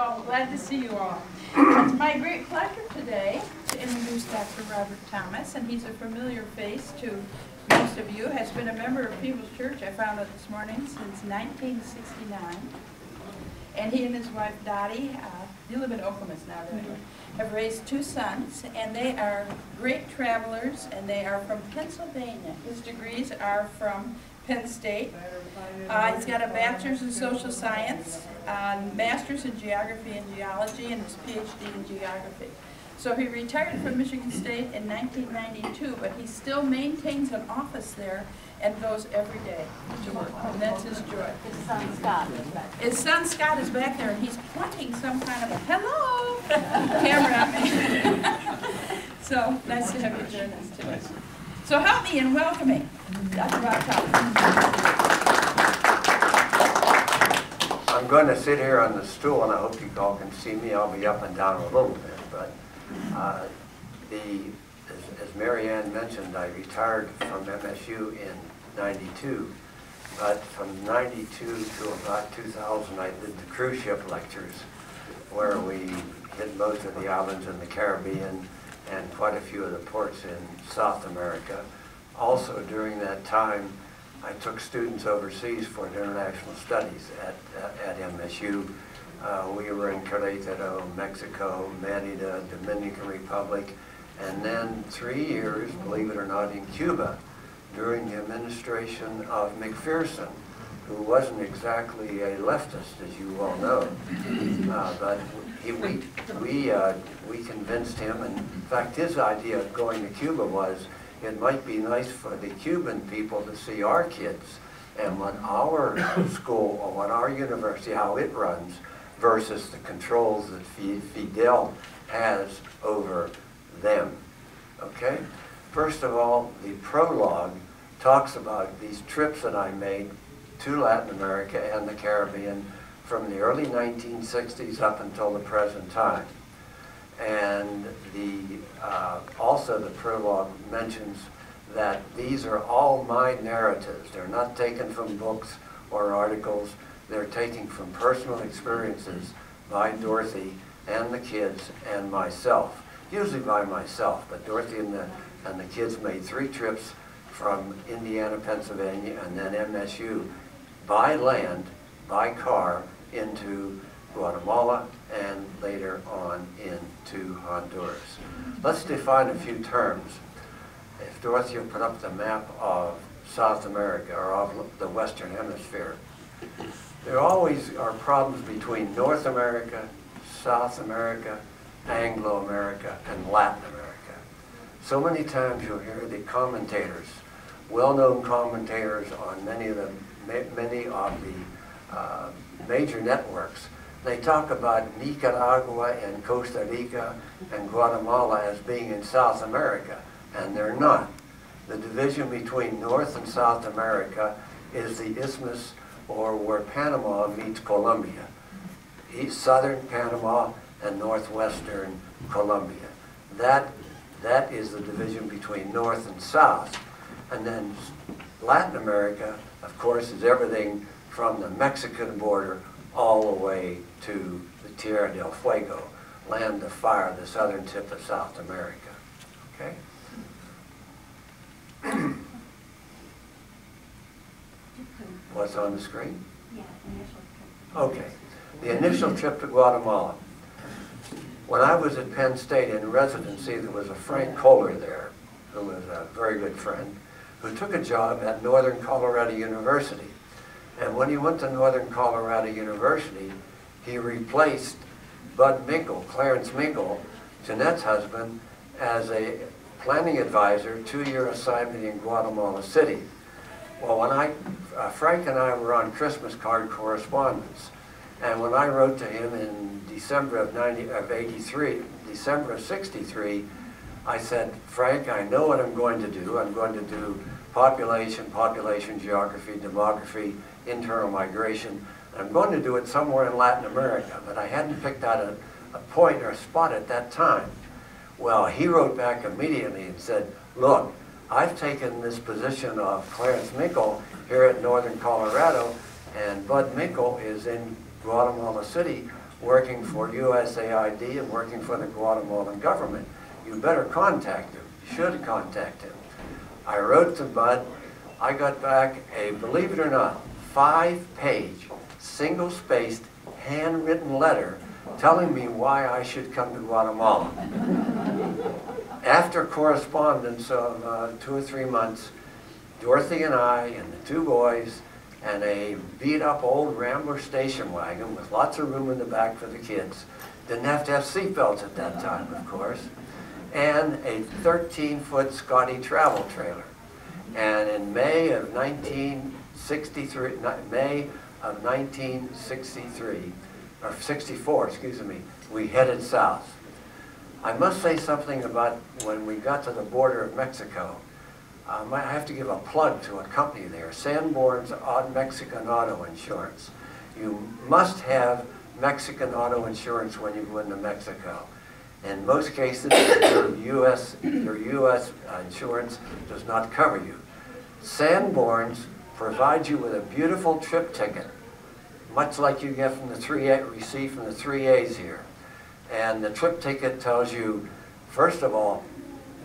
So glad to see you all. It's my great pleasure today to introduce Dr. Robert Thomas, and he's a familiar face to most of you. Has been a member of People's Church, I found out this morning, since 1969. And he and his wife Dottie, uh, they live in Okemos now, they? have raised two sons, and they are great travelers, and they are from Pennsylvania. His degrees are from Penn State. Uh, he's got a bachelor's in social science, uh, master's in geography and geology, and his PhD in geography. So he retired from Michigan State in 1992, but he still maintains an office there and goes every day to work, and that's his joy. His son Scott is back. His son Scott is back there, and he's pointing some kind of a hello camera at me. so nice to have you join us today. So help me in welcoming Dr. Rob I'm going to sit here on the stool, and I hope you all can see me. I'll be up and down a little bit, but uh, the, as, as Mary Ann mentioned, I retired from MSU in 92. But from 92 to about 2000, I did the cruise ship lectures, where we hit most of the islands in the Caribbean and quite a few of the ports in South America. Also, during that time, I took students overseas for international studies at, at, at MSU. Uh, we were in Querétaro, Mexico, Merida, Dominican Republic, and then three years, believe it or not, in Cuba during the administration of McPherson, who wasn't exactly a leftist, as you all know. Uh, but he, we, we, uh, we convinced him, and in fact, his idea of going to Cuba was it might be nice for the Cuban people to see our kids and what our school or what our university, how it runs, versus the controls that Fidel has over them. Okay? First of all, the prologue talks about these trips that I made to Latin America and the Caribbean from the early 1960s up until the present time. And the, uh, also the prologue mentions that these are all my narratives. They're not taken from books or articles. They're taken from personal experiences by Dorothy and the kids and myself usually by myself, but Dorothy and the, and the kids made three trips from Indiana, Pennsylvania, and then MSU by land, by car, into Guatemala, and later on into Honduras. Let's define a few terms. If Dorothy put up the map of South America, or of the Western Hemisphere, there always are problems between North America, South America, Anglo-America, and Latin America. So many times you'll hear the commentators, well-known commentators on many of the many of the uh, major networks, they talk about Nicaragua and Costa Rica and Guatemala as being in South America, and they're not. The division between North and South America is the isthmus or where Panama meets Colombia. East, southern Panama and northwestern Colombia. That, that is the division between north and south. And then Latin America, of course, is everything from the Mexican border all the way to the Tierra del Fuego, land of fire, the southern tip of South America. Okay? What's on the screen? Yeah, initial Okay. The initial trip to Guatemala. When I was at Penn State in residency, there was a Frank Kohler there, who was a very good friend, who took a job at Northern Colorado University. And when he went to Northern Colorado University, he replaced Bud Minkle, Clarence Minkle, Jeanette's husband, as a planning advisor, two-year assignment in Guatemala City. Well, when I, uh, Frank and I were on Christmas card correspondence, and when I wrote to him in December of, 90, of 83, December of 63, I said, Frank, I know what I'm going to do. I'm going to do population, population geography, demography, internal migration. I'm going to do it somewhere in Latin America, but I hadn't picked out a, a point or a spot at that time. Well, he wrote back immediately and said, look, I've taken this position of Clarence Minkle here at Northern Colorado, and Bud Minkle is in Guatemala City, working for USAID and working for the Guatemalan government. You better contact him, You should contact him. I wrote to Bud, I got back a, believe it or not, five-page, single-spaced, handwritten letter telling me why I should come to Guatemala. After correspondence of uh, two or three months, Dorothy and I and the two boys and a beat-up old Rambler station wagon with lots of room in the back for the kids. Didn't have to have seatbelts at that time, of course. And a 13-foot Scotty travel trailer. And in May of 1963, May of 1963, or 64, excuse me, we headed south. I must say something about when we got to the border of Mexico. Um, I have to give a plug to a company there, Sanborn's Mexican Auto Insurance. You must have Mexican auto insurance when you go into Mexico. In most cases, your U.S. your U.S. insurance does not cover you. Sanborn's provides you with a beautiful trip ticket, much like you get from the three A, receive from the three A's here. And the trip ticket tells you, first of all,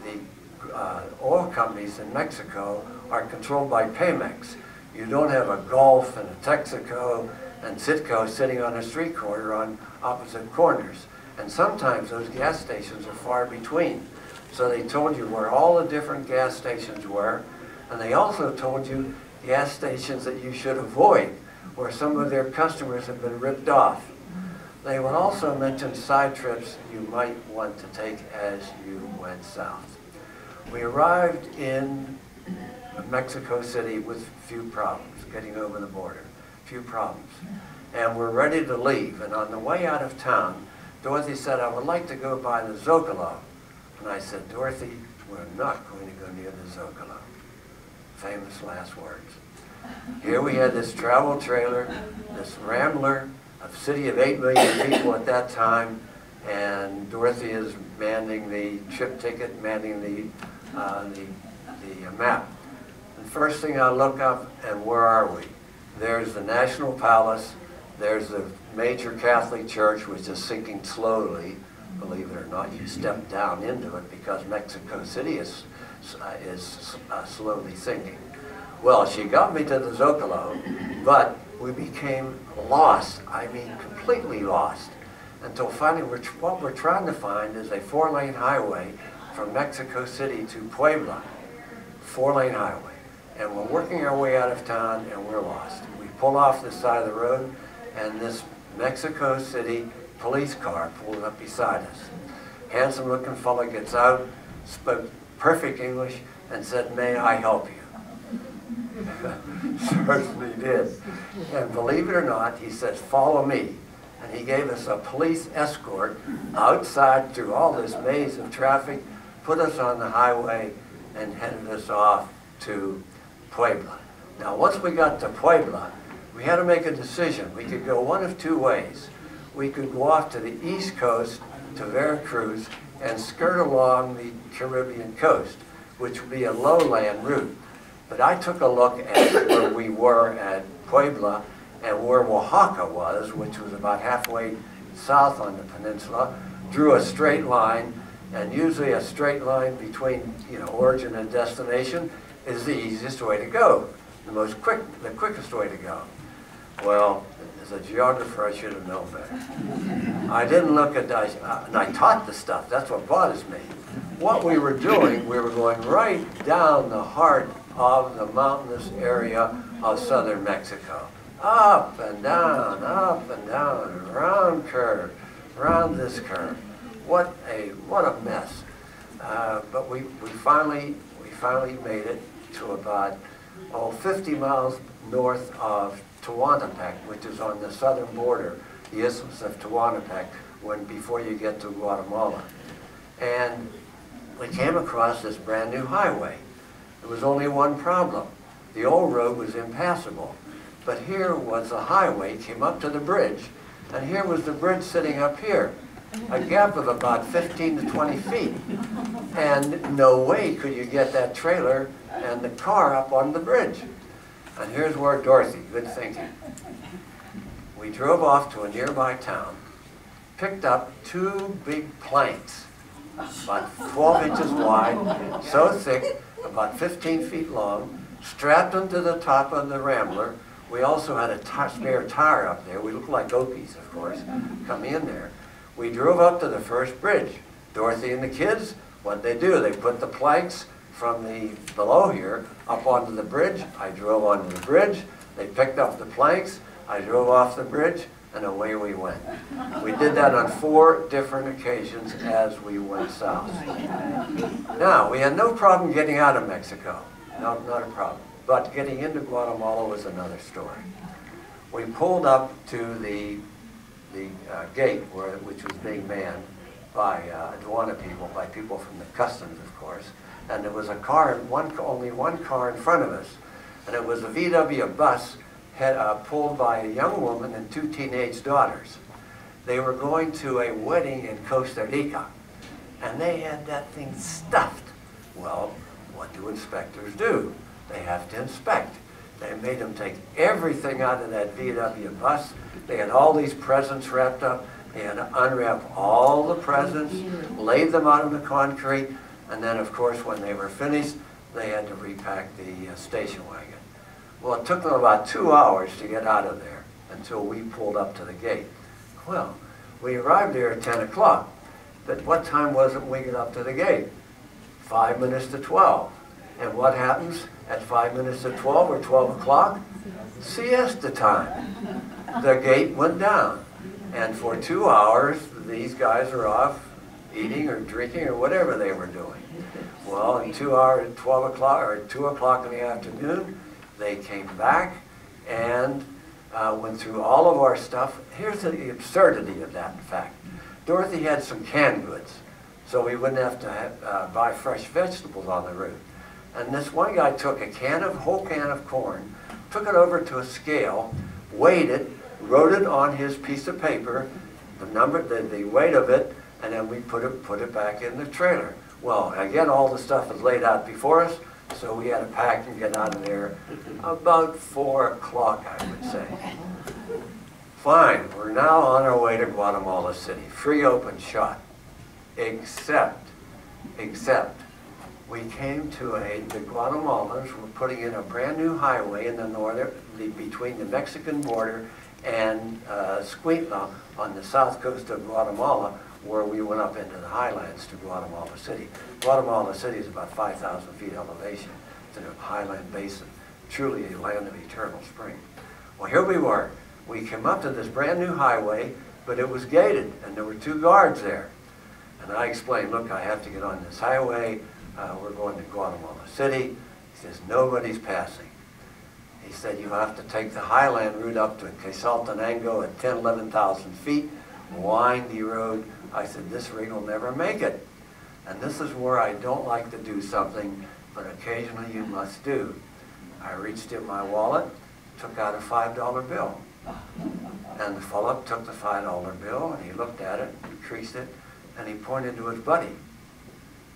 the uh, oil companies in Mexico are controlled by Pemex. You don't have a Gulf and a Texaco and Citgo sitting on a street corner on opposite corners. And sometimes those gas stations are far between. So they told you where all the different gas stations were, and they also told you gas stations that you should avoid, where some of their customers have been ripped off. They would also mention side trips you might want to take as you went south. We arrived in Mexico City with few problems, getting over the border, few problems. And we're ready to leave, and on the way out of town, Dorothy said, I would like to go by the Zocalo. And I said, Dorothy, we're not going to go near the Zocalo. Famous last words. Here we had this travel trailer, this Rambler, a city of 8 million people at that time, and Dorothy is manning the trip ticket, manning the, uh, the, the map. And first thing I look up, and where are we? There's the National Palace, there's the major Catholic church, was just sinking slowly. Believe it or not, you step down into it because Mexico City is, uh, is uh, slowly sinking. Well, she got me to the Zocalo, but we became lost. I mean, completely lost. Until finally, we're, what we're trying to find is a four-lane highway from Mexico City to Puebla. Four-lane highway. And we're working our way out of town and we're lost. We pull off the side of the road and this Mexico City police car pulled up beside us. Handsome looking fellow gets out, spoke perfect English and said, may I help you? Certainly did. And believe it or not, he says, follow me. And he gave us a police escort outside through all this maze of traffic, put us on the highway, and headed us off to Puebla. Now, once we got to Puebla, we had to make a decision. We could go one of two ways. We could go off to the east coast to Veracruz and skirt along the Caribbean coast, which would be a lowland route. But I took a look at where we were at Puebla and where Oaxaca was, which was about halfway south on the peninsula, drew a straight line, and usually a straight line between, you know, origin and destination is the easiest way to go, the most quick, the quickest way to go. Well, as a geographer, I should have known better. I didn't look at, I, and I taught the stuff, that's what bothers me. What we were doing, we were going right down the heart of the mountainous area of southern Mexico. Up and down, up and down, round curve, round this curve. What a, what a mess. Uh, but we, we finally, we finally made it to about, oh, 50 miles north of Tehuantepec, which is on the southern border, the Isthmus of Tehuantepec, when, before you get to Guatemala. And we came across this brand new highway. There was only one problem. The old road was impassable. But here was a highway, came up to the bridge, and here was the bridge sitting up here. A gap of about 15 to 20 feet. And no way could you get that trailer and the car up on the bridge. And here's where Dorothy, good thinking. We drove off to a nearby town, picked up two big planks, about 12 inches wide, so thick, about 15 feet long, strapped them to the top of the Rambler. We also had a spare tire up there. We looked like Okies, of course, coming in there. We drove up to the first bridge. Dorothy and the kids, what'd they do? They put the planks from the below here up onto the bridge. I drove onto the bridge. They picked up the planks. I drove off the bridge, and away we went. We did that on four different occasions as we went south. Now, we had no problem getting out of Mexico. No, not a problem. But getting into Guatemala was another story. We pulled up to the, the uh, gate where, which was being manned by uh, aduana people, by people from the customs, of course. And there was a car, one, only one car in front of us. And it was a VW bus had, uh, pulled by a young woman and two teenage daughters. They were going to a wedding in Costa Rica, and they had that thing stuffed. Well, what do inspectors do? They have to inspect. They made them take everything out of that VW bus. They had all these presents wrapped up. To unwrap all the presents, lay them out on the concrete, and then, of course, when they were finished, they had to repack the uh, station wagon. Well, it took them about two hours to get out of there until we pulled up to the gate. Well, we arrived there at 10 o'clock. But what time was it when we got up to the gate? Five minutes to 12. And what happens at five minutes to 12 or 12 o'clock? Siesta time. The gate went down. And for two hours, these guys are off eating or drinking or whatever they were doing. Well, in two hours, 12 o'clock or 2 o'clock in the afternoon, they came back and uh, went through all of our stuff. Here's the absurdity of that in fact. Dorothy had some canned goods, so we wouldn't have to have, uh, buy fresh vegetables on the route. And this one guy took a can of, whole can of corn, took it over to a scale, weighed it, wrote it on his piece of paper, the number, the, the weight of it, and then we put it, put it back in the trailer. Well, again, all the stuff is laid out before us, so we had to pack and get out of there about four o'clock, I would say. Fine, we're now on our way to Guatemala City, free open shot. Except, except, we came to a, the Guatemalans were putting in a brand new highway in the northern, the, between the Mexican border and uh, on the south coast of Guatemala, where we went up into the highlands to Guatemala City. Guatemala City is about 5,000 feet elevation. It's in a highland basin, truly a land of eternal spring. Well, here we were. We came up to this brand new highway, but it was gated, and there were two guards there. And I explained, look, I have to get on this highway. Uh, we're going to Guatemala City. He says, nobody's passing. He said, you have to take the highland route up to Quetzaltenango at 10, 11,000 feet, windy road. I said, this rig will never make it. And this is where I don't like to do something, but occasionally you must do. I reached in my wallet, took out a $5 bill. And the fellow took the $5 bill, and he looked at it, creased it, and he pointed to his buddy.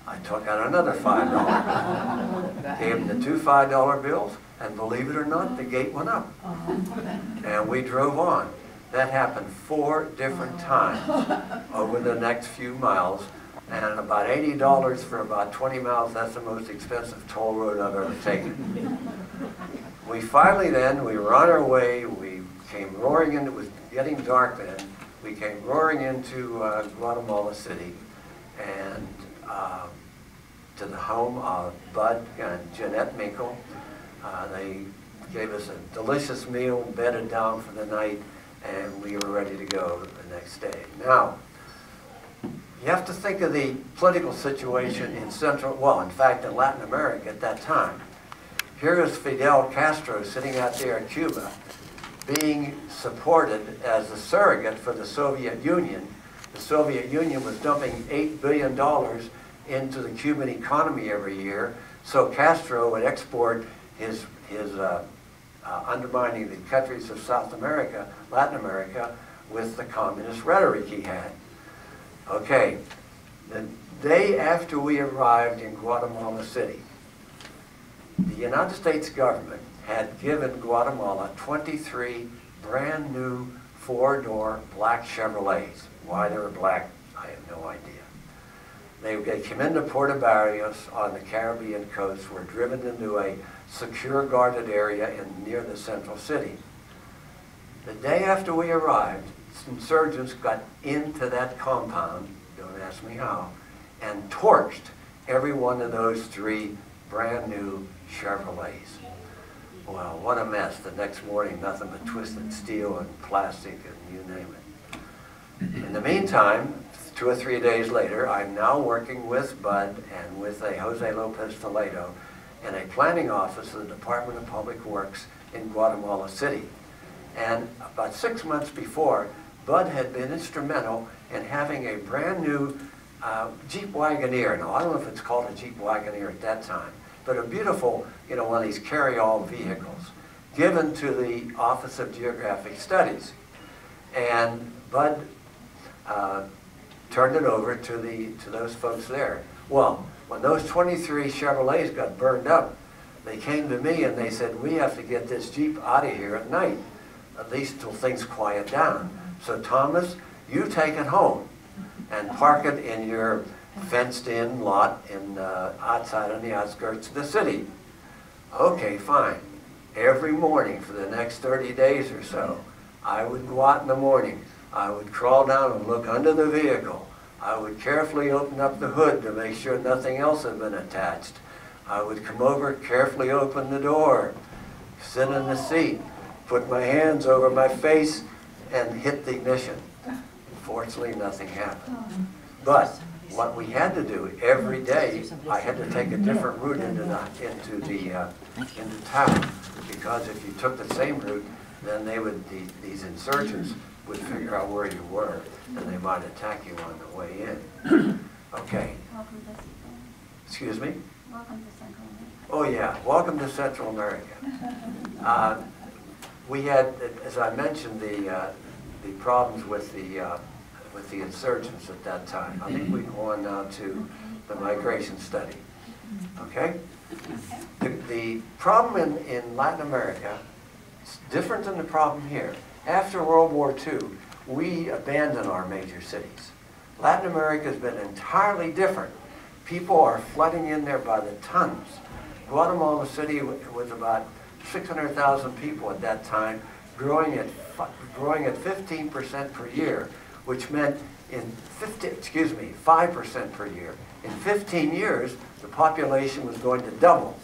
I took out another $5 bill, gave him the two $5 bills, and believe it or not, the gate went up. And we drove on. That happened four different times over the next few miles. And about $80 for about 20 miles, that's the most expensive toll road I've ever taken. We finally then, we were on our way, we came roaring in, it was getting dark then, we came roaring into uh, Guatemala City and uh, to the home of Bud and Jeanette Minkle. Uh, they gave us a delicious meal, bedded down for the night, and we were ready to go the next day. Now, you have to think of the political situation in Central, well, in fact, in Latin America at that time. Here is Fidel Castro sitting out there in Cuba, being supported as a surrogate for the Soviet Union. The Soviet Union was dumping $8 billion into the Cuban economy every year, so Castro would export his, his uh, uh, undermining the countries of South America, Latin America, with the communist rhetoric he had. Okay, the day after we arrived in Guatemala City, the United States government had given Guatemala 23 brand new four-door black Chevrolets. Why they were black, I have no idea. They, they came into Puerto Barrios on the Caribbean coast, were driven into a secure guarded area in, near the central city. The day after we arrived, insurgents got into that compound, don't ask me how, and torched every one of those three brand-new Chevrolets. Well, what a mess. The next morning, nothing but twisted steel and plastic and you name it. In the meantime, two or three days later, I'm now working with Bud and with a Jose Lopez Toledo in a planning office of the Department of Public Works in Guatemala City. And about six months before, Bud had been instrumental in having a brand new uh, Jeep Wagoneer. Now, I don't know if it's called a Jeep Wagoneer at that time, but a beautiful, you know, one of these carry-all vehicles given to the Office of Geographic Studies. And Bud uh, turned it over to the to those folks there. Well, when those 23 Chevrolets got burned up, they came to me and they said, we have to get this Jeep out of here at night, at least till things quiet down. So Thomas, you take it home and park it in your fenced-in lot in, uh, outside on the outskirts of the city. Okay, fine. Every morning for the next 30 days or so, I would go out in the morning. I would crawl down and look under the vehicle. I would carefully open up the hood to make sure nothing else had been attached. I would come over, carefully open the door, sit in the seat, put my hands over my face, and hit the ignition. Fortunately, nothing happened. But what we had to do every day, I had to take a different route into the, into the, uh, into town. Because if you took the same route, then they would, the, these insurgents would figure out where you were, and they might attack you on the way in. Okay, Welcome to, excuse me? welcome to Central America. Oh, yeah, welcome to Central America. Uh, We had, as I mentioned, the, uh, the problems with the, uh, with the insurgents at that time. I think we go on now to the migration study, okay? The, the problem in, in Latin America is different than the problem here. After World War II, we abandoned our major cities. Latin America has been entirely different. People are flooding in there by the tons. Guatemala City was about 600,000 people at that time, growing at, growing at 15% per year, which meant in 50, excuse me, 5% per year. In 15 years, the population was going to double.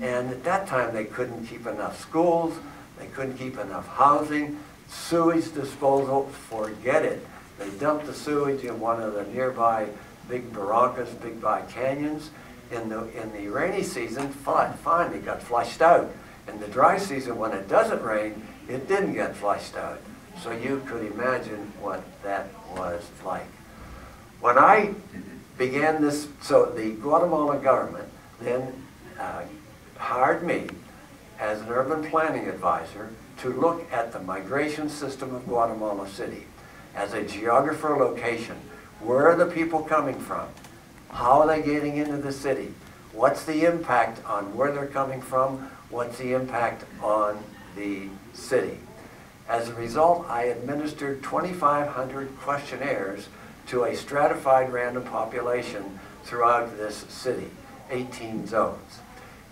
And at that time, they couldn't keep enough schools, they couldn't keep enough housing, sewage disposal, forget it. They dumped the sewage in one of the nearby big barrancas, big by canyons. In the, in the rainy season, fine, fine, it got flushed out. In the dry season, when it doesn't rain, it didn't get flushed out. So you could imagine what that was like. When I began this, so the Guatemala government then uh, hired me as an urban planning advisor to look at the migration system of Guatemala City as a geographer location. Where are the people coming from? How are they getting into the city? What's the impact on where they're coming from? What's the impact on the city? As a result, I administered 2,500 questionnaires to a stratified random population throughout this city, 18 zones.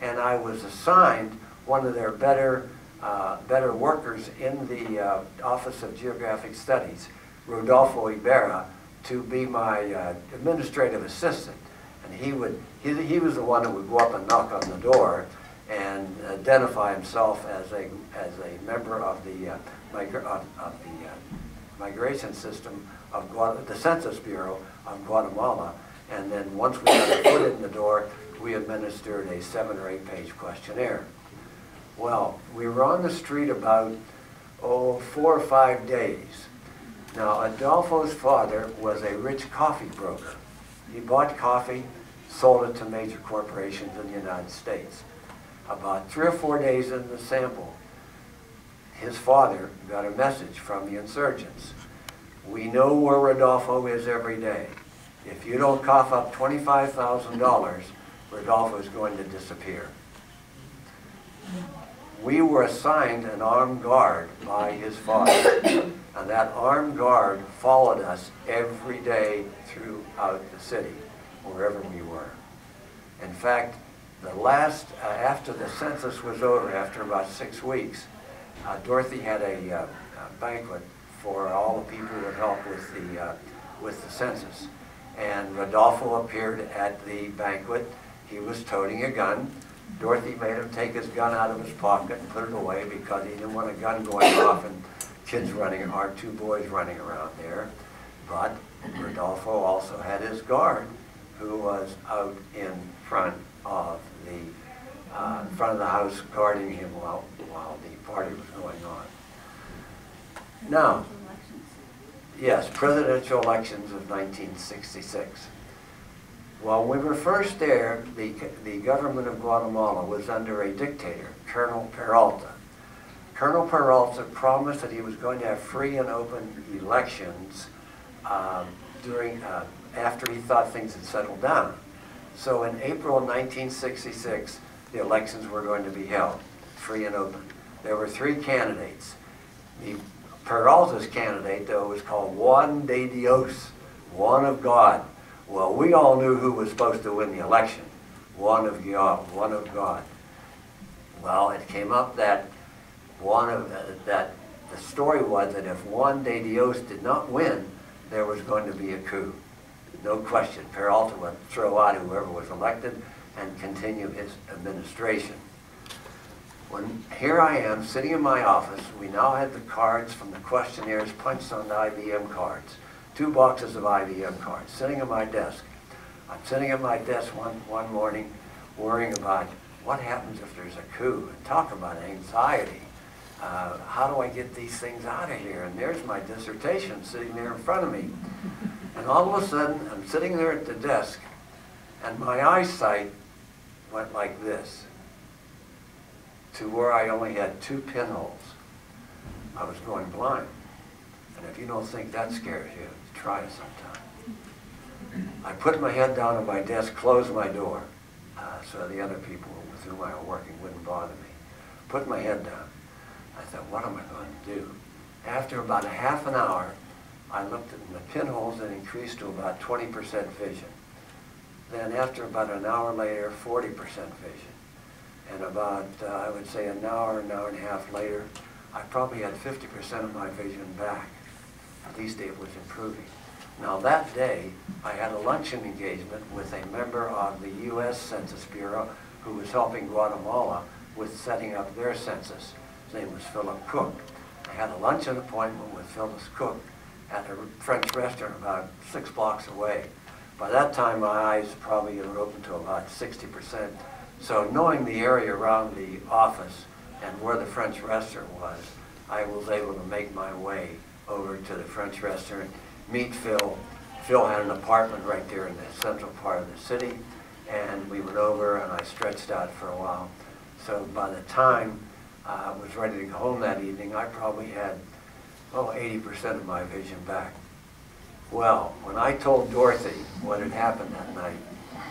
And I was assigned one of their better, uh, better workers in the uh, Office of Geographic Studies, Rodolfo Ibera, to be my uh, administrative assistant. And he would, he, he was the one that would go up and knock on the door and identify himself as a, as a member of the, uh, migra- of, of the uh, migration system of the Census Bureau of Guatemala. And then once we got a foot in the door, we administered a seven or eight page questionnaire. Well, we were on the street about, oh, four or five days. Now, Adolfo's father was a rich coffee broker. He bought coffee, sold it to major corporations in the United States. About three or four days in the sample, his father got a message from the insurgents. We know where Rodolfo is every day. If you don't cough up $25,000, Rodolfo is going to disappear. We were assigned an armed guard by his father. And that armed guard followed us every day throughout the city, wherever we were. In fact, the last, uh, after the census was over, after about six weeks, uh, Dorothy had a uh, a banquet for all the people who would help with the, uh, with the census. And Rodolfo appeared at the banquet. He was toting a gun. Dorothy made him take his gun out of his pocket and put it away because he didn't want a gun going off and kids running, or two boys running around there. But Rodolfo also had his guard, who was out in front of the, uh, in front of the house guarding him while, while the party was going on. Now, yes, presidential elections of 1966. While we were first there, the, the government of Guatemala was under a dictator, Colonel Peralta. Colonel Peralta promised that he was going to have free and open elections um, during, uh, after he thought things had settled down. So in April of 1966, the elections were going to be held, free and open. There were three candidates. The Peralta's candidate, though, was called Juan de Dios, one of God. Well, we all knew who was supposed to win the election, one of God, one of God. Well, it came up that one of that the story was that if Juan de Dios did not win, there was going to be a coup. No question. Peralta would throw out whoever was elected and continue his administration. When here I am sitting in my office, we now had the cards from the questionnaires punched on the IBM cards, two boxes of IBM cards, sitting at my desk. I'm sitting at my desk one, one morning worrying about what happens if there's a coup, and talk about anxiety. Uh, how do I get these things out of here? And there's my dissertation sitting there in front of me. And all of a sudden, I'm sitting there at the desk, and my eyesight went like this to where I only had two pinholes. I was going blind. And if you don't think that scares you, try sometime. I put my head down on my desk, closed my door, uh, so the other people with whom I was working wouldn't bother me. Put my head down. I thought, what am I going to do? After about a half an hour, I looked at the pinholes and increased to about 20% vision. Then after about an hour later, 40% vision. And about, uh, I would say an hour, an hour and a half later, I probably had 50% of my vision back. At least it was improving. Now that day, I had a luncheon engagement with a member of the U.S. Census Bureau who was helping Guatemala with setting up their census. His name was Philip Cook. I had a luncheon appointment with Phyllis Cook at a French restaurant about six blocks away. By that time, my eyes probably were open to about 60%. So knowing the area around the office and where the French restaurant was, I was able to make my way over to the French restaurant, meet Phil. Phil had an apartment right there in the central part of the city, and we went over and I stretched out for a while. So by the time I was ready to go home that evening, I probably had, oh, 80% of my vision back. Well, when I told Dorothy what had happened that night,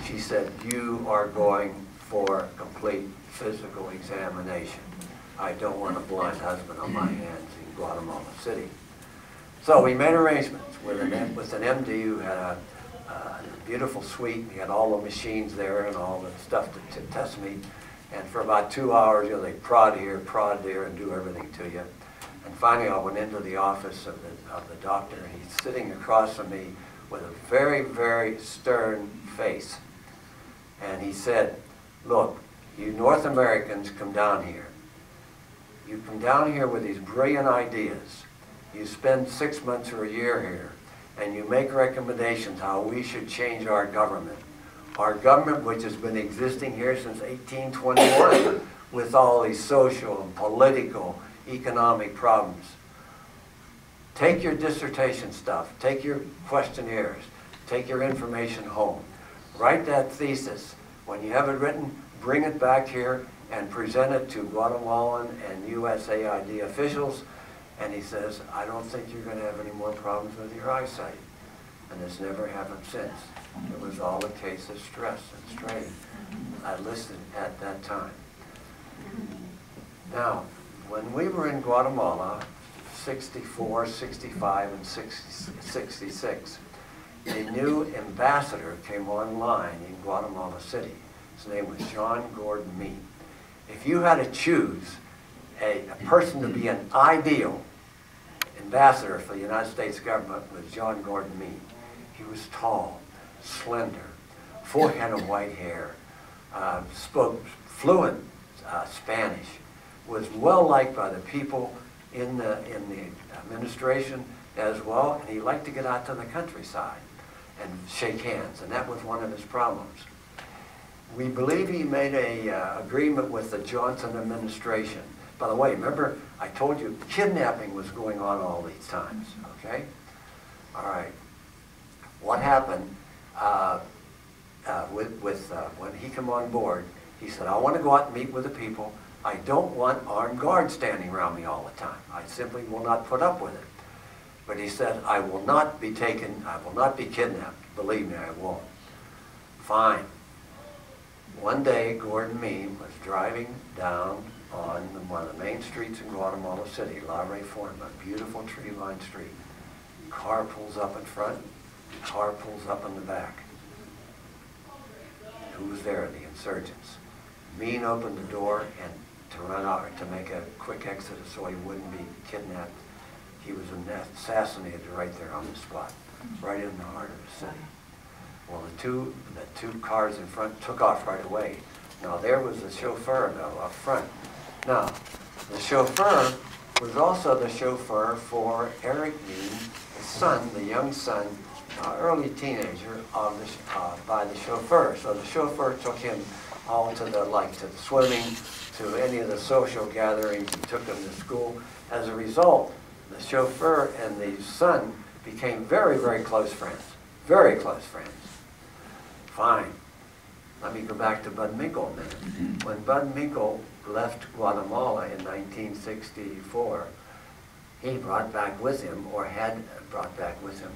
she said, you are going for complete physical examination. I don't want a blind husband on my hands in Guatemala City. So we made arrangements with an, with an MD who had a, beautiful suite. He had all the machines there and all the stuff to, to test me. And for about two hours, you know, they prod here, prod there, and do everything to you. And finally, I went into the office of the, of the doctor, and he's sitting across from me with a very, very stern face. And he said, look, you North Americans come down here. You come down here with these brilliant ideas. You spend six months or a year here, and you make recommendations how we should change our government. Our government, which has been existing here since 1821, with all these social and political, economic problems. Take your dissertation stuff, take your questionnaires, take your information home. Write that thesis. When you have it written, bring it back here and present it to Guatemalan and USAID officials. And he says, I don't think you're going to have any more problems with your eyesight. And it's never happened since. It was all a case of stress and strain. I listened at that time. Now, when we were in Guatemala 64, 65, and 60 66, a new ambassador came online in Guatemala City. His name was John Gordon Mein. If you had to choose a, a person to be an ideal ambassador for the United States government was John Gordon Mein. He was tall, slender, forehead of white hair, uh, spoke fluent uh, Spanish, was well liked by the people in the, in the administration as well, and he liked to get out to the countryside and shake hands, and that was one of his problems. We believe he made a uh, agreement with the Johnson administration. By the way, remember I told you kidnapping was going on all these times, okay? All right. What happened uh, uh, with, with uh, when he came on board, he said, I want to go out and meet with the people. I don't want armed guards standing around me all the time. I simply will not put up with it. But he said, I will not be taken, I will not be kidnapped. Believe me, I won't. Fine. One day, Gordon Mein was driving down on one of the main streets in Guatemala City, La Reforma, beautiful tree-lined street. Car pulls up in front, car pulls up in the back. Who was there? The insurgents. Mein opened the door and to run out, to make a quick exit so he wouldn't be kidnapped. He was assassinated right there on the spot, right in the heart of the city. Well, the two, the two cars in front took off right away. Now, there was the chauffeur, though, up front. Now, the chauffeur was also the chauffeur for Eric Mein, the son, the young son, uh, early teenager of the, uh, by the chauffeur. So the chauffeur took him all to the, like, to the swimming, to any of the social gatherings, he took him to school. As a result, the chauffeur and the son became very, very close friends. Very close friends. Fine. Let me go back to Bud Minkle a minute. When Bud Minkle left Guatemala in 1964, he brought back with him, or had brought back with him,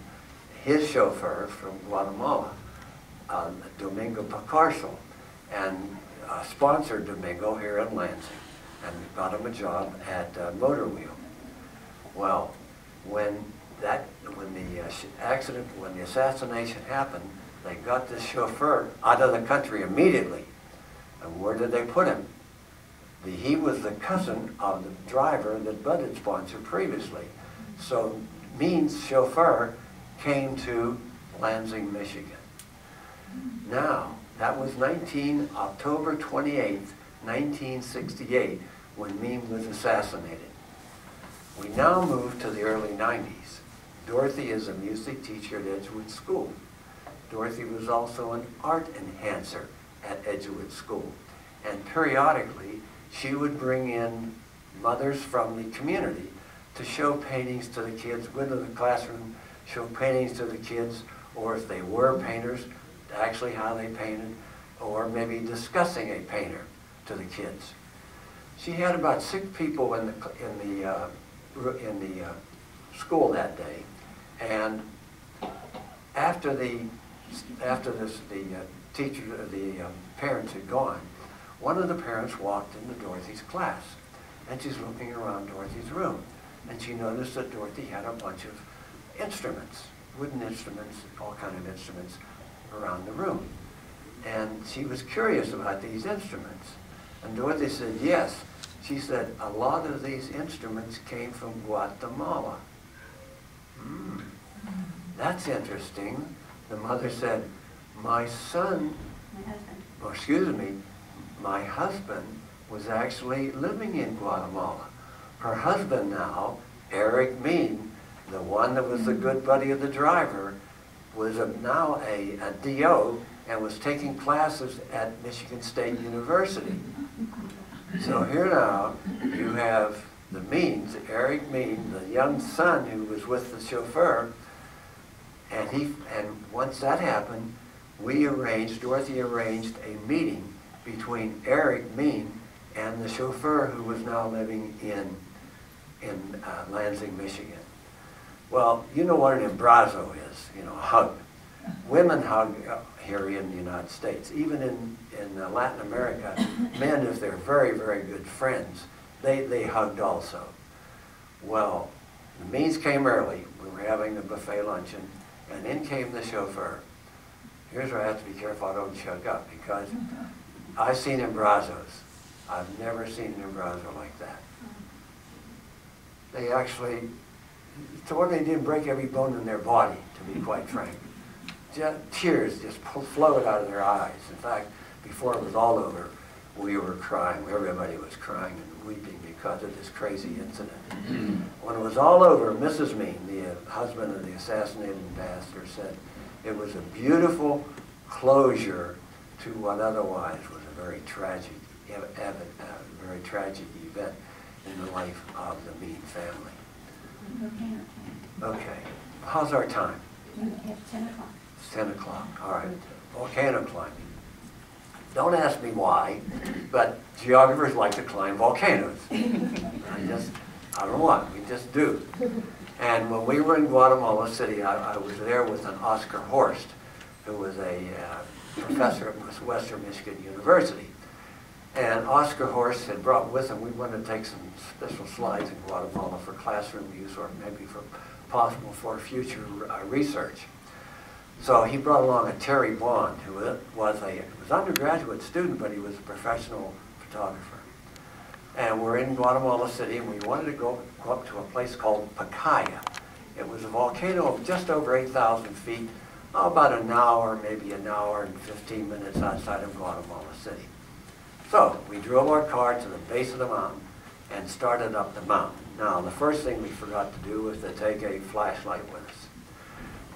his chauffeur from Guatemala, uh, Domingo Picarcel, and uh, sponsored Domingo here in Lansing, and got him a job at uh, Motor Wheel. Well, when that, when the uh, accident, when the assassination happened, they got this chauffeur out of the country immediately. And where did they put him? The, he was the cousin of the driver that Bud had sponsored previously. So Mein's chauffeur came to Lansing, Michigan. Now, that was 19, October 28, 1968, when Mein was assassinated. We now move to the early 90s. Dorothy is a music teacher at Edgewood School. Dorothy was also an art enhancer at Edgewood School. And periodically, she would bring in mothers from the community to show paintings to the kids, go into the classroom, show paintings to the kids, or if they were painters, actually how they painted, or maybe discussing a painter to the kids. She had about six people in the, in the, uh, in the uh, school that day, and after the, after this, the uh, teacher, the um, parents had gone, one of the parents walked into Dorothy's class, and she's looking around Dorothy's room, and she noticed that Dorothy had a bunch of instruments, wooden instruments, all kind of instruments around the room. And she was curious about these instruments. And Dorothy said, yes. She said, a lot of these instruments came from Guatemala. Hmm, that's interesting. The mother said, my son, My husband. oh, excuse me, my husband was actually living in Guatemala. Her husband now, Eric Mein, the one that was the mm-hmm. good buddy of the driver, was a, now a, a DO and was taking classes at Michigan State University. So here now, you have the Meins, Eric Mein, the young son who was with the chauffeur, and he, and once that happened, we arranged, Dorothy arranged a meeting between Eric Mein and the chauffeur who was now living in, in uh, Lansing, Michigan. Well, you know what an embrazo is, you know, hug. Women hug uh, here in the United States. Even in, in uh, Latin America, men, if they're very, very good friends, they, they hugged also. Well, The Meins came early, we were having a buffet luncheon, and in came the chauffeur. Here's where I have to be careful I don't choke up, because I've seen Imbrazos. I've never seen an Imbrazo like that. They actually, to what they did, break every bone in their body, to be quite frank. Ju- Tears just flowed out of their eyes. In fact, before it was all over, we were crying, everybody was crying and weeping because of this crazy incident. When it was all over, Mrs. Mein, the uh, husband of the assassinated ambassador, said it was a beautiful closure to what otherwise was very tragic, ev- uh, very tragic event in the life of the Mein family. Okay, how's our time? At ten o'clock. It's 10 o'clock, all right. Volcano climbing. Don't ask me why, but geographers like to climb volcanoes. I just, I don't know why, we just do. And when we were in Guatemala City, I, I was there with an Oscar Horst, who was a uh, professor at Western Michigan University. And Oscar Horst had brought with him, we wanted to take some special slides in Guatemala for classroom use or maybe for possible for future uh, research. So he brought along a Terry Bond, who was a was undergraduate student, but he was a professional photographer. And we're in Guatemala City, and we wanted to go, go up to a place called Pacaya. It was a volcano of just over 8,000 feet, about an hour, maybe an hour and 15 minutes outside of Guatemala City. So we drove our car to the base of the mountain and started up the mountain. Now, the first thing we forgot to do was to take a flashlight with us.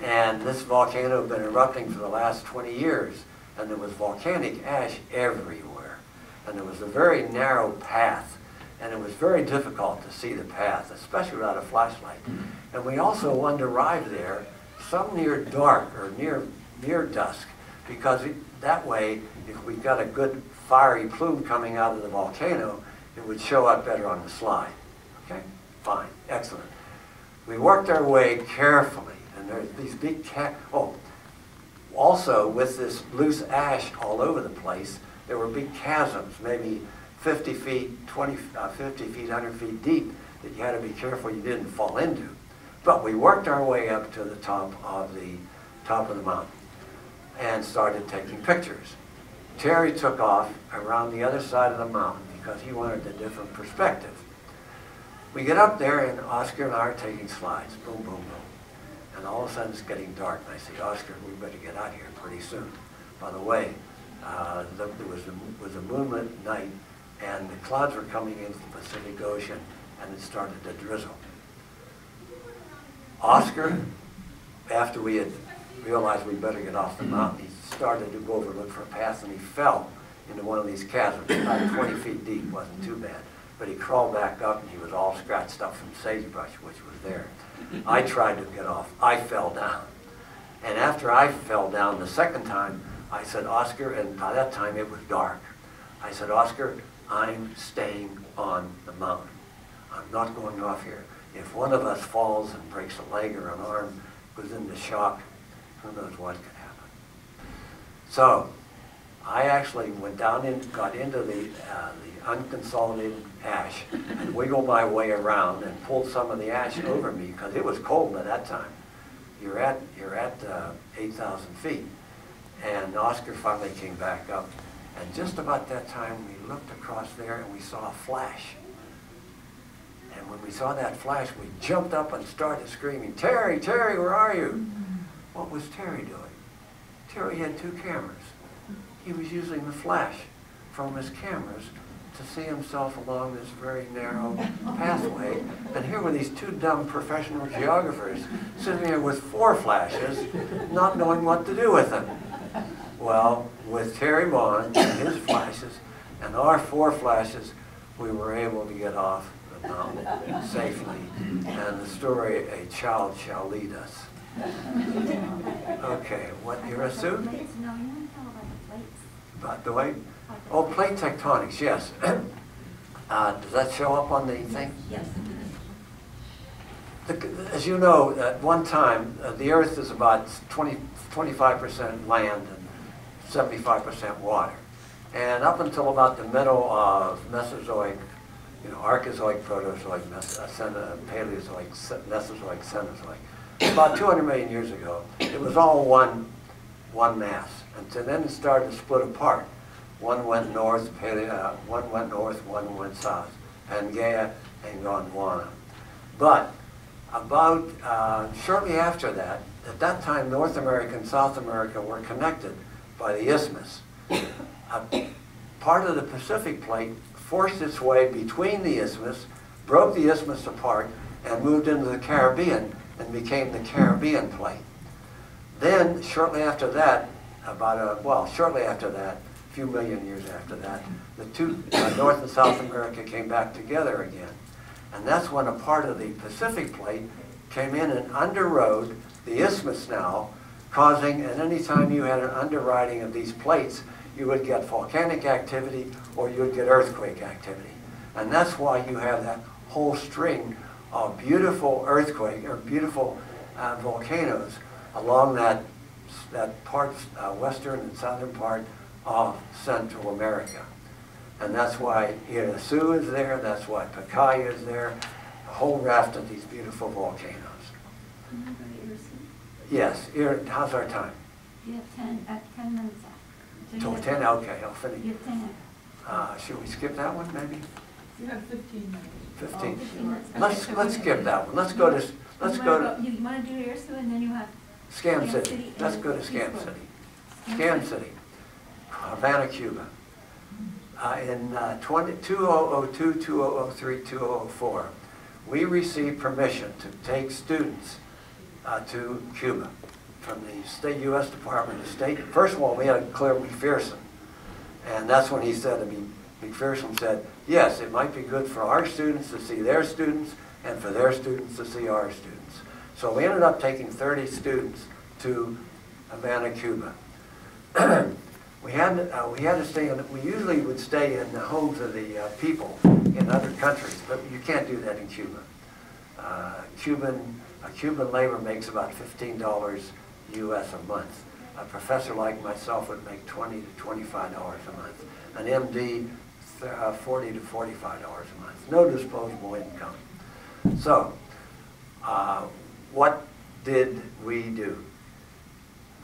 And this volcano had been erupting for the last 20 years, and there was volcanic ash everywhere. And there was a very narrow path, and it was very difficult to see the path, especially without a flashlight. Mm-hmm. And we also wanted to arrive there some near dark or near, near dusk, because it, that way, if we got a good fiery plume coming out of the volcano, it would show up better on the slide. Okay? Fine, excellent. We worked our way carefully, and there's these big ca- oh, also with this loose ash all over the place, there were big chasms, maybe 50 feet, 20, uh, 50 feet, 100 feet deep, that you had to be careful you didn't fall into. But we worked our way up to the top of the top of the mountain and started taking pictures. Terry took off around the other side of the mountain because he wanted a different perspective. We get up there and Oscar and I are taking slides, boom, boom, boom. And all of a sudden it's getting dark and I say, Oscar, we better get out of here pretty soon. By the way, uh, there was a, was a moonlit night and the clouds were coming into the Pacific Ocean and it started to drizzle. Oscar, after we had realized we better get off the mm-hmm. mountain, he started to go over and look for a path and he fell into one of these chasms, about 20 feet deep, wasn't too bad. But he crawled back up and he was all scratched up from sagebrush, which was there. I tried to get off. I fell down. And after I fell down the second time, I said, Oscar, and by that time it was dark. I said, Oscar, I'm staying on the mountain. I'm not going off here. If one of us falls and breaks a leg or an arm, goes into shock, who knows what could happen. So I actually went down in, got into the, uh, the unconsolidated ash and wiggled my way around and pulled some of the ash over me because it was cold at that time. You're at, you're at uh, 8,000 feet. And Oscar finally came back up. And just about that time, we looked across there and we saw a flash. And when we saw that flash, we jumped up and started screaming, Terry, Terry, where are you? What was Terry doing? Terry had two cameras. He was using the flash from his cameras to see himself along this very narrow pathway. And here were these two dumb professional geographers sitting here with four flashes, not knowing what to do with them. Well, with Terry Bond and his flashes and our four flashes, we were able to get off mountain safely. And the story, A Child Shall Lead Us. Okay, what, you're a suit? Plates, no, you want to tell about the plates. By the way, oh, plate tectonics, yes. Uh, does that show up on the thing? Yes. The- As you know, at one time, uh, the Earth is about 20, 25% land and 75% water. And up until about the middle of Mesozoic you know, Archeozoic, Proterozoic, Mes- uh, Paleozoic, Ce- Mesozoic, Cenozoic. About 200 million years ago, it was all one, one mass. And so then it started to split apart. One went north, Paleo, uh, one went north, one went south, Pangaea and Gondwana. But about, uh, shortly after that, at that time, North America and South America were connected by the isthmus. A part of the Pacific plate forced its way between the isthmus, broke the isthmus apart, and moved into the Caribbean and became the Caribbean plate. Then, shortly after that, about a, well, shortly after that, a few million years after that, the two, uh, North and South America came back together again. And that's when a part of the Pacific plate came in and underrode the isthmus now, causing, and anytime you had an underwriting of these plates, you would get volcanic activity or you would get earthquake activity. And that's why you have that whole string of beautiful earthquake or beautiful uh, volcanoes along that, that part, uh, western and southern part of Central America. And that's why Irazu is there, that's why Pacaya is there, a whole raft of these beautiful volcanoes. Can you go to your? Yes, Ir- how's our time? You have ten, uh, ten minutes after. So you Till ten, okay, I'll finish. You have ten. Uh, should we skip that one, maybe? You have 15 minutes. Fifteen? Fifteen minutes. Let's, Okay. let's skip that one, let's go to, let's go wanna to You wanna do Irazu and then you have Scam Scam City. City Let's go to Peace Scam Corps. City. Scam City, Havana, Cuba. Uh, In uh, 20 2002, 2003, 2004, we received permission to take students uh, to Cuba from the state, U.S. Department of State. First of all, we had to clear McPherson. And that's when he said to me, McPherson said, yes, it might be good for our students to see their students and for their students to see our students. So we ended up taking 30 students to Havana, Cuba. we had uh, we had to stay in. We usually would stay in the homes of the uh, people in other countries, but you can't do that in Cuba. Uh, Cuban a Cuban labor makes about fifteen dollars U.S. a month. A professor like myself would make twenty to twenty-five dollars a month. An MD, uh, forty to forty-five dollars a month. No disposable income. So, uh, what did we do?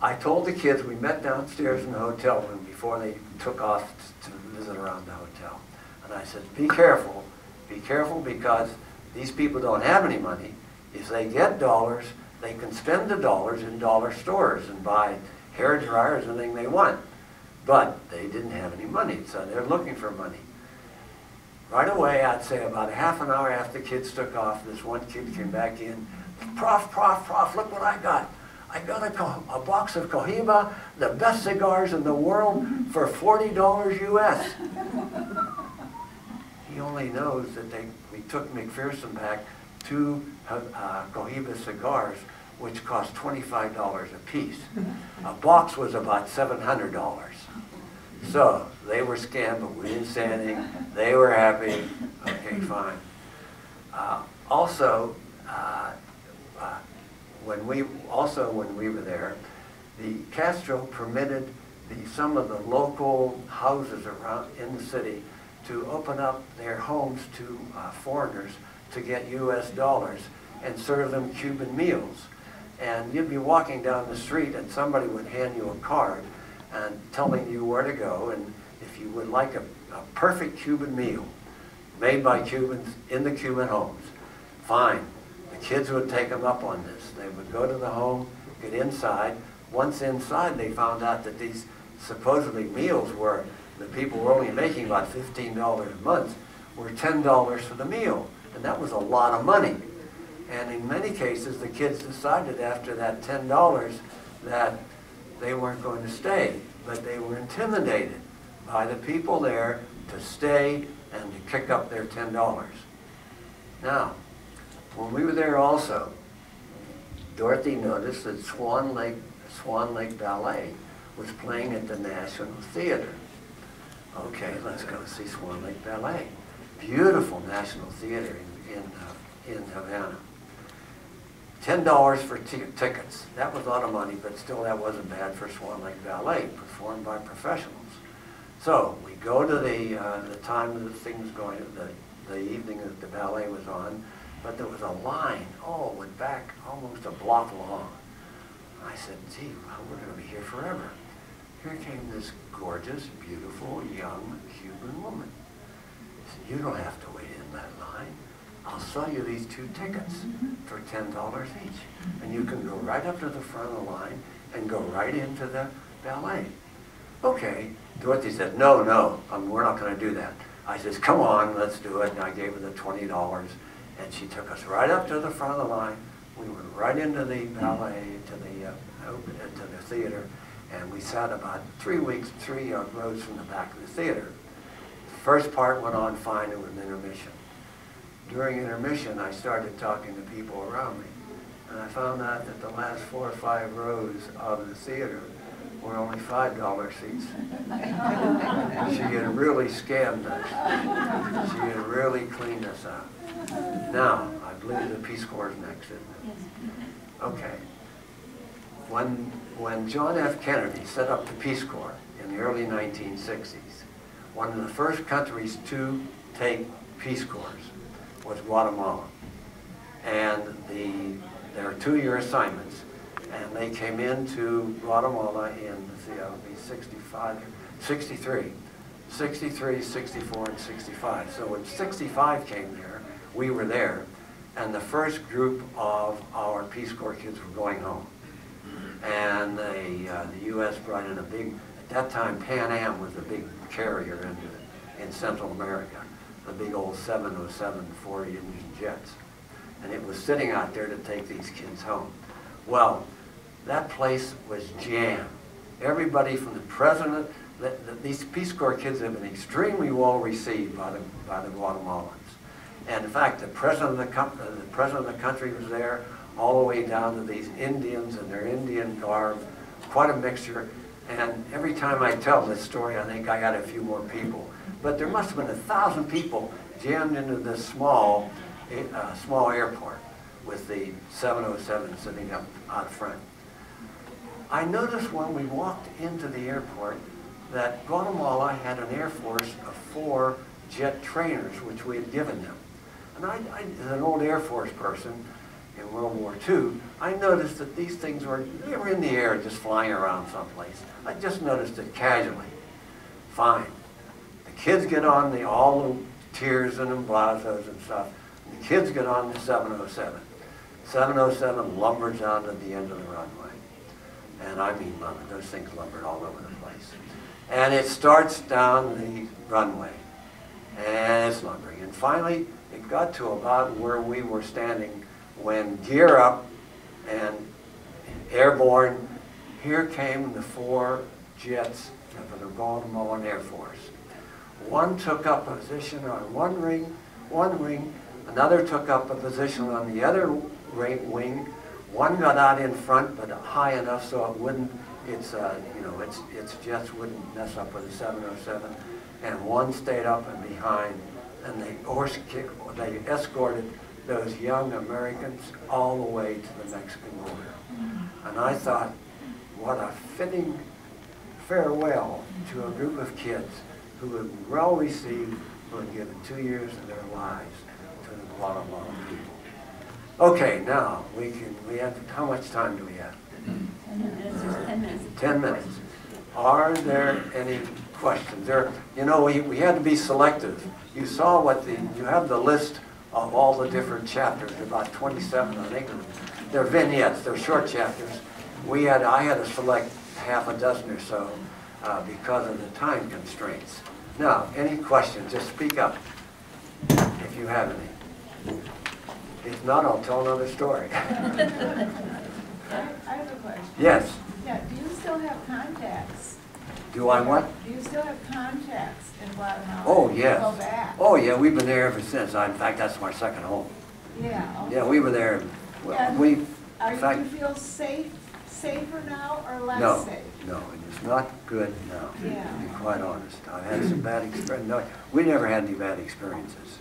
I told the kids, we met downstairs in the hotel room before they took off to visit around the hotel. And I said, be careful, be careful because these people don't have any money. If they get dollars, they can spend the dollars in dollar stores and buy hair dryers, anything they want. But they didn't have any money, so they're looking for money. Right away, I'd say about half an hour after the kids took off, this one kid came back in. Prof, prof, prof, look what I got. I got a, a box of Cohiba, the best cigars in the world, for $40 US. He only knows that they, we took McPherson back two uh, Cohiba cigars, which cost $25 a piece. A box was about $700. So they were scammed, but we didn't say anything. They were happy. Okay, fine. Uh, also, uh, uh, when we also when we were there, the Castro permitted the some of the local houses around in the city to open up their homes to uh, foreigners to get U.S. dollars and serve them Cuban meals. And you'd be walking down the street and somebody would hand you a card and telling you where to go and if you would like a, a perfect Cuban meal made by Cubans in the Cuban homes, fine. The kids would take them up on this. They would go to the home, get inside. Once inside, they found out that these supposedly meals were, the people were only making about $15 a month, were $10 for the meal. And that was a lot of money. And in many cases, the kids decided after that $10 that they weren't going to stay, but they were intimidated by the people there to stay and to kick up their $10. Now, when we were there also, Dorothy noticed that Swan Lake, Swan Lake Ballet was playing at the National Theater. Okay, let's go see Swan Lake Ballet. Beautiful National Theater in, in, uh, in Havana. Ten dollars for ti- tickets. That was a lot of money, but still that wasn't bad for Swan Lake Ballet, performed by professionals. So we go to the, uh, the time the things going, the, the evening that the ballet was on, but there was a line, oh, went back almost a block long. I said, gee, well, we're going to be here forever. Here came this gorgeous, beautiful, young Cuban woman. Said, you don't have to wait in that line. I'll sell you these two tickets for ten dollars each. And you can go right up to the front of the line and go right into the ballet. Okay, Dorothy said, no, no, um, we're not gonna do that. I says, come on, let's do it, and I gave her the twenty dollars, and she took us right up to the front of the line. We went right into the ballet, to the, uh, open- uh, to the theater, and we sat about three weeks, three uh, rows from the back of the theater. The First part went on fine, an intermission. During intermission, I started talking to people around me, and I found out that the last four or five rows of the theater were only five dollar seats. She had really scammed us. She had really cleaned us out. Now, I believe the Peace Corps is next, isn't it? Okay. When, when John F. Kennedy set up the Peace Corps in the early 1960s, one of the first countries to take Peace Corps was Guatemala. And the, there are two-year assignments, and they came into Guatemala in, would be 65, 63, 63, 64, and 65. So when 65 came there, we were there, and the first group of our Peace Corps kids were going home. And they, uh, the U.S. brought in a big, that time Pan Am was a big carrier in, in Central America, the big old 707 four-engine jets. And it was sitting out there to take these kids home. Well, that place was jammed. Everybody from the president, the, the, these Peace Corps kids have been extremely well received by the, by the Guatemalans. And in fact, the president of the, uh, the president of the country was there, all the way down to these Indians and their Indian garb, quite a mixture. And every time I tell this story, I think I got a few more people. But there must have been a thousand people jammed into this small, uh, small airport with the 707 sitting up out front. I noticed when we walked into the airport that Guatemala had an air force of four jet trainers, which we had given them. And I, I, as an old Air Force person in World War II, I noticed that these things were, they were in the air just flying around someplace. I just noticed it casually. Fine. The kids get on the, all the tiers and emblazos and stuff. And the kids get on the 707. 707 lumbers out at the end of the runway. And I mean lumber, those things lumbered all over the place. And it starts down the runway. And it's lumbering. And finally, it got to about where we were standing when gear up and airborne, here came the four jets of the Guatemalan Air Force. One took up a position on one wing, one wing, another took up a position on the other wing. One got out in front, but high enough so it wouldn't, its, uh, you know, its, its jets wouldn't mess up with the 707. And one stayed up and behind, and they horse kick, they escorted those young Americans all the way to the Mexican border. And I thought, what a fitting farewell to a group of kids who have well received, who have given two years of their lives to the Guatemalan people. Okay, now, we can, we have, how much time do we have? Ten minutes, ten minutes. Ten minutes. Are there any questions? There, you know, we, we had to be selective. You saw what the, you have the list of all the different chapters, about twenty-seven, I think. They're vignettes, they're short chapters. We had, I had to select half a dozen or so, uh, because of the time constraints. Now, any questions, just speak up if you have any. If not, I'll tell another story. I I have a question. Yes, Yeah, do you still have contacts? Do I what? Do you still have contacts in Guatemala? Oh, yes. Go back? Oh, yeah, we've been there ever since. In fact, that's my second home. Yeah. okay. Yeah, we were there, well, And we, Are you, fact, do you feel safe, safer now or less no, safe? no, it is not good now, to Yeah. be quite honest. I've had some bad experiences, no, we never had any bad experiences.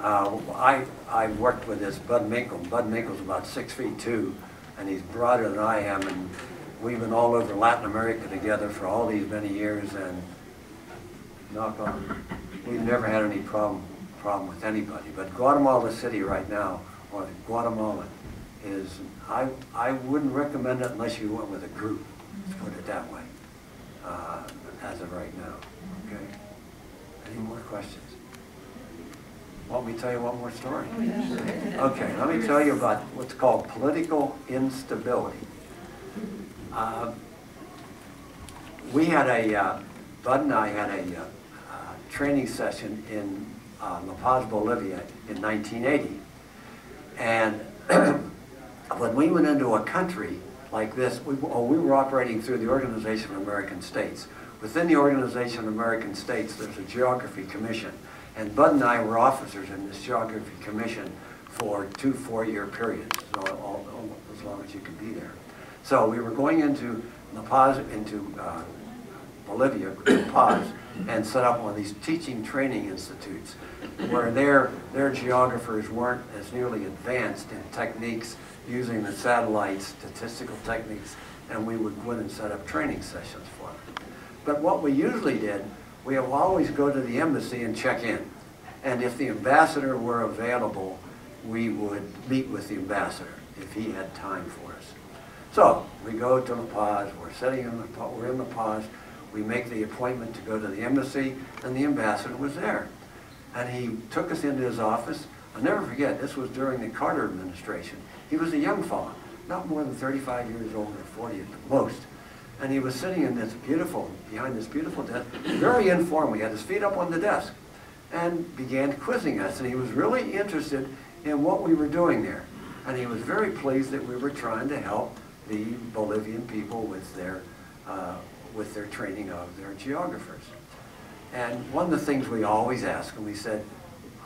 Uh, I, I worked with this Bud Minkle. Bud Minkle's about six feet two, and he's broader than I am, and we've been all over Latin America together for all these many years, and knock on, we've never had any problem problem with anybody, but Guatemala City right now, or Guatemala, is, I, I wouldn't recommend it unless you went with a group, let's put it that way, uh, as of right now, okay? Any more questions? Want me to tell you one more story? Okay, let me tell you about what's called political instability. Uh, We had a, uh, Bud and I had a uh, uh, training session in uh, La Paz, Bolivia in 1980. And when we went into a country like this, we, oh, we were operating through the Organization of American States. Within the Organization of American States, there's a Geography Commission. And Bud and I were officers in this Geography Commission for two four-year periods, so all, all, as long as you can be there. So we were going into La Paz, into uh, Bolivia, La Paz, and set up one of these teaching training institutes where their, their geographers weren't as nearly advanced in techniques using the satellite statistical techniques, and we would go in and set up training sessions for them. But what we usually did, we would always go to the embassy and check in. And if the ambassador were available, we would meet with the ambassador if he had time for us. So we go to La Paz, we're sitting in the, Pa- we're in La Paz, we make the appointment to go to the embassy, and the ambassador was there. And he took us into his office. I'll never forget, this was during the Carter administration. He was a young fellow, not more than 35 years old or 40 at the most. And he was sitting in this beautiful, behind this beautiful desk, very informal. He had his feet up on the desk and began quizzing us. And he was really interested in what we were doing there. And he was very pleased that we were trying to help the Bolivian people with their, uh, with their training of their geographers. And one of the things we always ask him, we said,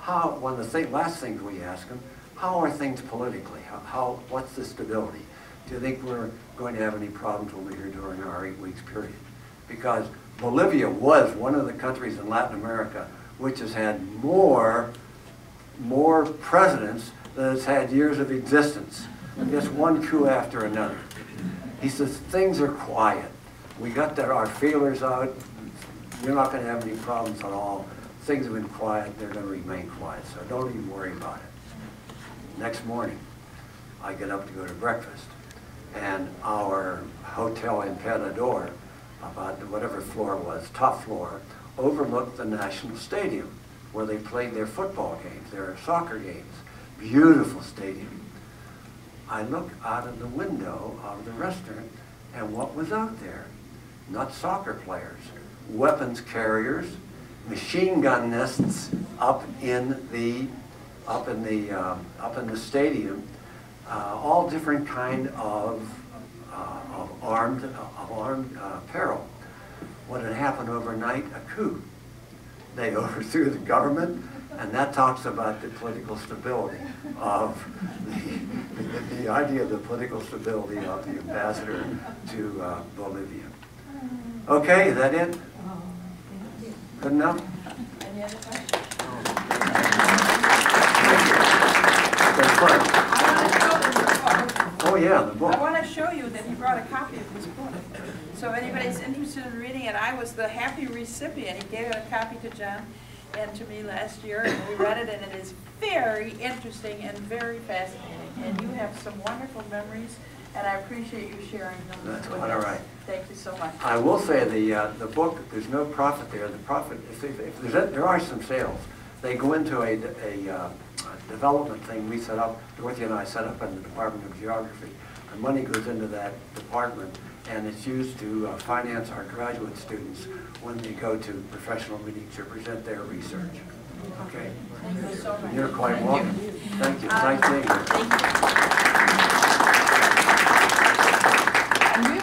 how, one of the thing, last things we ask them, how are things politically? How, how, what's the stability? Do you think we're going to have any problems over here during our eight weeks period? Because Bolivia was one of the countries in Latin America which has had more, more presidents than has had years of existence. Just one coup after another. He says, things are quiet. We got their, our feelers out. You're not going to have any problems at all. Things have been quiet. They're going to remain quiet. So don't even worry about it. Next morning, I get up to go to breakfast. And our hotel in Panador, about whatever floor was, top floor, overlooked the National Stadium where they played their football games, their soccer games. Beautiful stadium. I look out of the window of the restaurant, and what was out there? Not soccer players, weapons carriers, machine gun nests up in the up in the um, up in the stadium, uh, all different kind of uh, of armed of armed uh, peril. What had happened overnight? A coup. They overthrew the government, and that talks about the political stability of the, the, the idea of the political stability of the ambassador to uh, Bolivia. Okay, is that it? Good enough? Any other questions? That's. I want to show you. Oh, yeah, the book. I want to show you that he brought a copy of this book. So if anybody's interested in reading it, I was the happy recipient. He gave a copy to John and to me last year, and we read it, and it is very interesting and very fascinating. And you have some wonderful memories, and I appreciate you sharing them That's with quite us. all right. Thank you so much. I will say the, uh, the book, there's no profit there. The profit, if, if if there's, a- there are some sales. They go into a, a, uh, a development thing we set up, Dorothy and I set up in the Department of Geography. The money goes into that department and it's used to uh, finance our graduate students when they go to professional meetings to present their research. Okay? Thank you so much. You're quite welcome. Thank you. Uh, you. Thank you.